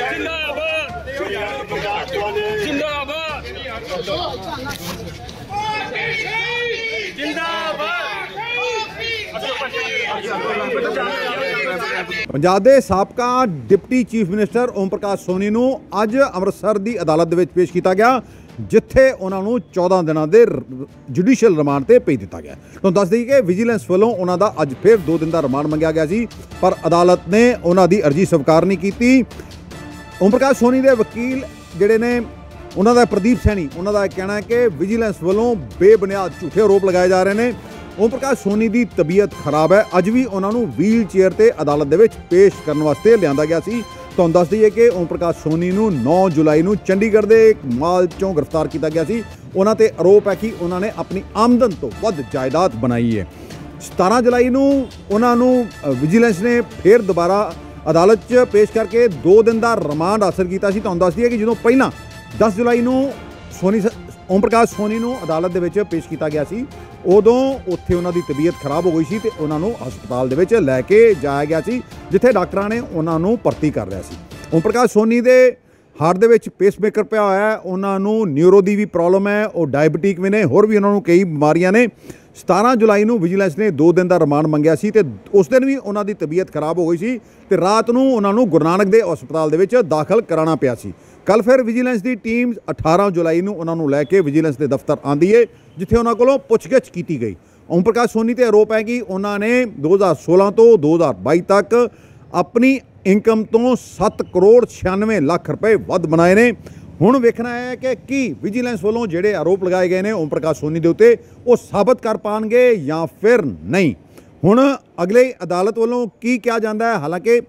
जिंदाबाद जिंदाबाद ਪੰਜਾਬ ਦੇ ਸਾਬਕਾ deputy chief minister Om Prakash Soni ਨੂੰ ਅੱਜ ਅੰਮ੍ਰਿਤਸਰ ਦੀ ਅਦਾਲਤ ਦੇ ਵਿੱਚ ਪੇਸ਼ ਕੀਤਾ ਗਿਆ, ਜਿੱਥੇ ਉਹਨਾਂ ਨੂੰ 14 ਦਿਨਾਂ ਦੇ ਜੁਡੀਸ਼ੀਅਲ ਰਿਮਾਂਡ ਤੇ ਭੇਜ ਦਿੱਤਾ ਗਿਆ। ਤੁਹਾਨੂੰ ਦੱਸ ਦਈਏ ਕਿ ਵਿਜੀਲੈਂਸ ਵੱਲੋਂ ਉਹਨਾਂ ਦਾ ਅੱਜ ਫਿਰ 2 ਦਿਨ ਦਾ ਰਿਮਾਂਡ ਮੰਗਿਆ ਗਿਆ ਸੀ, ਪਰ ਅਦਾਲਤ ਨੇ ਉਹਨਾਂ ਦੀ ਅਰਜ਼ੀ ਸਵੀਕਾਰ ਨਹੀਂ ਕੀਤੀ। ਓਮ ਪ੍ਰਕਾਸ਼ ਸੋਨੀ ਦੇ ਵਕੀਲ ਜਿਹੜੇ ਨੇ, ਉਹਨਾਂ ਦਾ ਪ੍ਰਦੀਪ ਸੈਣੀ, ਉਹਨਾਂ ਦਾ ਕਹਿਣਾ ਹੈ ਕਿ ਵਿਜੀਲੈਂਸ ਵੱਲੋਂ ਬੇਬੁਨਿਆਦ ਝੂਠੇ ਆਰੋਪ ਲਗਾਏ ਜਾ ਰਹੇ ਨੇ। ਓਮ ਪ੍ਰਕਾਸ਼ ਸੋਨੀ ਦੀ ਤਬੀਅਤ ਖਰਾਬ ਹੈ। ਅੱਜ ਵੀ ਉਹਨਾਂ ਨੂੰ ਵੀਲ ਚੇਅਰ ਤੇ ਅਦਾਲਤ ਦੇ ਵਿੱਚ ਪੇਸ਼ ਕਰਨ ਵਾਸਤੇ ਲਿਆਂਦਾ ਗਿਆ ਸੀ। ਤੁਹਾਨੂੰ ਦੱਸ ਦਈਏ ਕਿ ਓਮ ਪ੍ਰਕਾਸ਼ ਸੋਨੀ ਨੂੰ 9 ਜੁਲਾਈ ਨੂੰ ਚੰਡੀਗੜ੍ਹ ਦੇ ਇੱਕ ਮਾਲ ਚੋਂ ਗ੍ਰਿਫਤਾਰ ਕੀਤਾ ਗਿਆ ਸੀ। ਉਹਨਾਂ ਤੇ ਆਰੋਪ ਹੈ ਕਿ ਉਹਨਾਂ ਨੇ ਆਪਣੀ ਆਮਦਨ ਤੋਂ ਵੱਧ ਜਾਇਦਾਦ ਬਣਾਈ ਹੈ। 17 ਜੁਲਾਈ ਨੂੰ ਉਹਨਾਂ ਨੂੰ ਵਿਜੀਲੈਂਸ ਨੇ ਫਿਰ ਦੁਬਾਰਾ ਅਦਾਲਤ 'ਚ ਪੇਸ਼ ਕਰਕੇ 2 ਦਿਨ ਦਾ ਰਿਮਾਂਡ ਹਾਸਲ ਕੀਤਾ ਸੀ। ਤੁਹਾਨੂੰ ਦੱਸ ਦਈਏ ਕਿ ਜਦੋਂ ਪਹਿਲਾਂ 10 ਜੁਲਾਈ ਨੂੰ ਸੋਨੀ ਸ- ਓਮ ਪ੍ਰਕਾਸ਼ ਸੋਨੀ ਨੂੰ ਅਦਾਲਤ ਦੇ ਵਿੱਚ ਪੇਸ਼ ਕੀਤਾ ਗਿਆ ਸੀ ਉਦੋਂ ਉੱਥੇ ਉਹਨਾਂ ਦੀ ਤਬੀਅਤ ਖਰਾਬ ਹੋ ਗਈ ਸੀ ਤੇ ਉਹਨਾਂ ਨੂੰ ਹਸਪਤਾਲ ਦੇ ਵਿੱਚ ਲੈ ਕੇ ਜਾਇਆ ਗਿਆ ਸੀ, ਜਿੱਥੇ ਡਾਕਟਰਾਂ ਨੇ ਉਹਨਾਂ ਨੂੰ ਭਰਤੀ ਕਰ ਲਿਆ ਸੀ। ਓਮ ਪ੍ਰਕਾਸ਼ ਸੋਨੀ ਦੇ ਹਾਰਟ ਦੇ ਵਿੱਚ ਪੇਸਮੇਕਰ ਪਿਆ ਹੋਇਆ ਹੈ, ਉਹਨਾਂ ਨੂੰ ਨਿਊਰੋ ਦੀ ਵੀ ਪ੍ਰੋਬਲਮ ਹੈ, ਉਹ ਡਾਇਬੀਟਿਕ ਵੀ ਨੇ, ਹੋਰ ਵੀ ਉਹਨਾਂ ਨੂੰ ਕਈ ਬਿਮਾਰੀਆਂ ਨੇ। 17 ਜੁਲਾਈ ਨੂੰ ਵਿਜੀਲੈਂਸ ਨੇ 2 ਦਿਨ ਦਾ ਰਿਮਾਂਡ ਮੰਗਿਆ ਸੀ ਤੇ ਉਸ ਦਿਨ ਵੀ ਉਹਨਾਂ ਦੀ ਤਬੀਅਤ ਖਰਾਬ ਹੋ ਗਈ ਸੀ ਤੇ ਰਾਤ ਨੂੰ ਉਹਨਾਂ ਨੂੰ ਗੁਰੂ ਨਾਨਕ ਦੇ ਹਸਪਤਾਲ ਦੇ ਵਿੱਚ ਦਾਖਲ ਕਰਾਉਣਾ ਪਿਆ ਸੀ। ਕੱਲ ਫਿਰ ਵਿਜੀਲੈਂਸ ਦੀ ਟੀਮ 18 ਜੁਲਾਈ ਨੂੰ ਉਹਨਾਂ ਨੂੰ ਲੈ ਕੇ ਵਿਜੀਲੈਂਸ ਦੇ ਦਫ਼ਤਰ ਆਂਦੀ ਏ, ਜਿੱਥੇ ਉਹਨਾਂ ਕੋਲੋਂ ਪੁੱਛਗਿੱਛ ਕੀਤੀ ਗਈ। ਓਮ ਪ੍ਰਕਾਸ਼ ਸੋਨੀ ਤੇ ਆਰੋਪ ਹੈ ਕਿ ਉਹਨਾਂ ਨੇ 2016 ਤੋਂ 2022 ਤੱਕ ਆਪਣੀ ਇਨਕਮ ਤੋਂ 7 ਕਰੋੜ 96 ਲੱਖ ਰੁਪਏ ਵੱਧ ਬਣਾਏ ਨੇ। ਹੁਣ ਵੇਖਣਾ ਹੈ ਕਿ ਕੀ ਵਿਜੀਲੈਂਸ ਵੱਲੋਂ ਜਿਹੜੇ ਆਰੋਪ ਲਗਾਏ ਗਏ ਨੇ ਓਮ ਪ੍ਰਕਾਸ਼ ਸੋਨੀ ਦੇ ਉੱਤੇ, ਉਹ ਸਾਬਤ ਕਰ ਪਾਣਗੇ ਜਾਂ ਫਿਰ ਨਹੀਂ? ਹੁਣ ਅਗਲੇ ਅਦਾਲਤ ਵੱਲੋਂ ਕੀ ਕਿਹਾ ਜਾਂਦਾ ਹੈ? ਹਾਲਾਂਕਿ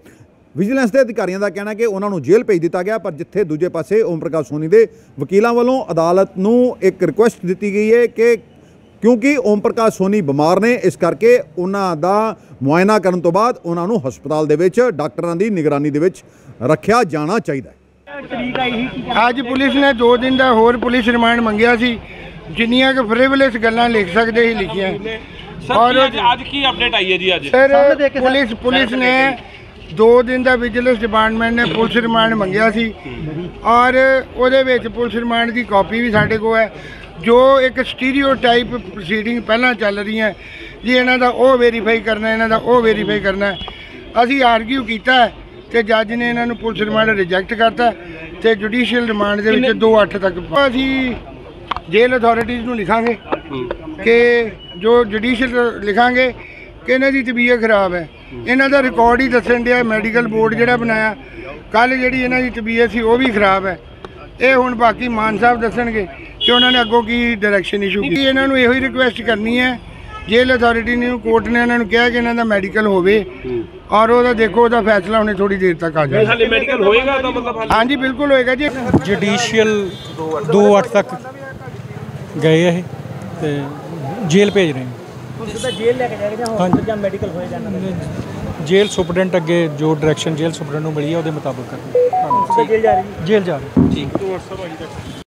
ਵਿਜੀਲੈਂਸ ਦੇ ਅਧਿਕਾਰੀਆਂ ਦਾ ਕਹਿਣਾ ਕਿ ਉਹਨਾਂ ਨੂੰ ਜੇਲ੍ਹ ਭੇਜ ਦਿੱਤਾ ਗਿਆ ਪਰ ਜਿੱਥੇ ਦੂਜੇ ਪਾਸੇ ਓਮ ਪ੍ਰਕਾਸ਼ ਸੋਨੀ ਦੇ ਵਕੀਲਾਂ ਵੱਲੋਂ ਅਦਾਲਤ ਨੂੰ ਇੱਕ ਰਿਕੁਐਸਟ ਦਿੱਤੀ ਗਈ ਹੈ ਕਿ ਕਿਉਂਕਿ ਓਮ ਪ੍ਰਕਾਸ਼ ਸੋਨੀ ਬਿਮਾਰ ਨੇ ਇਸ ਕਰਕੇ ਉਹਨਾਂ ਦਾ ਮੁਆਇਨਾ ਕਰਨ ਤੋਂ ਬਾਅਦ ਉਹਨਾਂ ਨੂੰ ਹਸਪਤਾਲ ਦੇ ਵਿੱਚ ਡਾਕਟਰਾਂ ਦੀ ਨਿਗਰਾਨੀ ਦੇ ਵਿੱਚ ਰੱਖਿਆ ਜਾਣਾ ਚਾਹੀਦਾ ਹੈ। ਅੱਜ ਪੁਲਿਸ ਨੇ 2 ਦਿਨ ਦਾ ਹੋਰ ਪੁਲਿਸ ਰਿਮਾਂਡ ਮੰਗਿਆ ਸੀ ਜਿੰਨੀਆਂ ਕਿ ਫ੍ਰਿਵਲੈਸ ਗੱਲਾਂ ਲਿਖ ਸਕਦੇ ਸੀ ਲਿਖੀਆਂ। ਸਰ ਔਰ ਅੱਜ ਅੱਜ ਕੀ ਅਪਡੇਟ ਆਈ ਹੈ ਜੀ ਅੱਜ? ਸਰ ਪੁਲਿਸ ਪੁਲਿਸ ਨੇ 2 ਦਿਨ ਦਾ ਵਿਜੀਲੈਂਸ ਡਿਪਾਰਟਮੈਂਟ ਨੇ ਪੁਲਿਸ ਰਿਮਾਂਡ ਮੰਗਿਆ ਸੀ ਔਰ ਉਹਦੇ ਵਿੱਚ ਪੁਲਿਸ ਰਿਮਾਂਡ ਦੀ ਕਾਪੀ ਵੀ ਸਾਡੇ ਕੋਲ ਹੈ ਜੋ ਇੱਕ ਸਟੀਰੀਓਟਾਈਪ ਪ੍ਰੋਸੀਡਿੰਗ ਪਹਿਲਾਂ ਚੱਲ ਰਹੀਆਂ ਜੀ ਇਹਨਾਂ ਦਾ ਉਹ ਵੈਰੀਫਾਈ ਕਰਨਾ ਇਹਨਾਂ ਦਾ ਉਹ ਵੈਰੀਫਾਈ ਕਰਨਾ ਹੈ। ਅਸੀਂ ਆਰਗੂ ਕੀਤਾ ਹੈ ਤੇ ਜੱਜ ਨੇ ਇਹਨਾਂ ਨੂੰ ਪੁਲਿਸ ਰਿਮਾਂਡ ਰਿਜੈਕਟ ਕਰਤਾ ਤੇ ਜੁਡੀਸ਼ੀਅਲ ਰਿਮਾਂਡ ਦੇ ਵਿੱਚ 2-8 ਤੱਕ ਅਸੀਂ ਜੇਲ੍ਹ ਅਥਾਰਟੀਜ਼ ਨੂੰ ਲਿਖਾਂਗੇ ਕਿ ਜੋ ਜੁਡੀਸ਼ੀਅਲ ਲਿਖਾਂਗੇ ਕਿ ਇਹਨਾਂ ਦੀ ਤਬੀਅਤ ਖਰਾਬ ਹੈ? ਇਹਨਾਂ ਦਾ ਰਿਕਾਰਡ ਹੀ ਦੱਸਣ ਡਿਆ ਮੈਡੀਕਲ ਬੋਰਡ ਜਿਹੜਾ ਬਣਾਇਆ। ਕੱਲ ਜਿਹੜੀ ਇਹਨਾਂ ਦੀ ਤਬੀਅਤ ਸੀ ਉਹ ਵੀ ਖਰਾਬ ਹੈ। ਇਹ ਹੁਣ ਬਾਕੀ ਮਾਨ ਸਾਹਿਬ ਦੱਸਣਗੇ ਕਿ ਉਹਨਾਂ ਨੇ ਅੱਗੋਂ ਕੀ ਡਾਇਰੈਕਸ਼ਨ ਇਸ਼ੂ ਕੀਤੀ। ਇਹਨਾਂ ਨੂੰ ਇਹੋ ਹੀ ਰਿਕੁਐਸਟ ਕਰਨੀ ਹੈ ਜੇਲ੍ਹ ਅਥਾਰਟੀ ਨੇ ਕੋਰਟ ਨੇ ਇਹਨਾਂ ਨੂੰ ਕਿਹਾ ਕਿ ਇਹਨਾਂ ਦਾ ਮੈਡੀਕਲ ਹੋਵੇ। ਔਰ ਉਹਦਾ ਦੇਖੋ ਉਹਦਾ ਫੈਸਲਾ ਹੁਣੇ ਥੋੜੀ ਦੇਰ ਤੱਕ ਆ ਜਾਏਗਾ ਹਾਲੇ ਮੈਡੀਕਲ ਹੋਏਗਾ ਤਾਂ ਮਤਲਬ ਹਾਂਜੀ ਬਿਲਕੁਲ ਹੋਏਗਾ ਜੀ। ਜੁਡੀਸ਼ੀਅਲ 2-8 ਤੱਕ ਗਏ ਇਹ ਤੇ ਜੇਲ੍ਹ ਭੇਜ ਰਹੇ ਤੁਸੀਂ ਤਾਂ ਜੇਲ੍ਹ ਲੈ ਕੇ ਜਾਏਗਾ ਜਾਂ ਹਾਂਜੀ। ਜਾਂ ਮੈਡੀਕਲ ਹੋਏ ਜਾਣਾ ਨੇ ਜੇਲ੍ਹ ਸੁਪਰਡੈਂਟ ਅੱਗੇ ਜੋ ਡਾਇਰੈਕਸ਼ਨ ਜੇਲ੍ਹ ਸੁਪਰਡੈਂਟ ਨੂੰ ਮਿਲੀ ਹੈ ਉਹਦੇ ਮੁਤਾਬਕ ਕਰਦੇ ਤੁਸੀਂ ਤਾਂ ਜੇਲ੍ਹ ਜਾ ਰਹੇ ਜੀ ਜੇਲ੍ਹ ਜਾ ਰਹੇ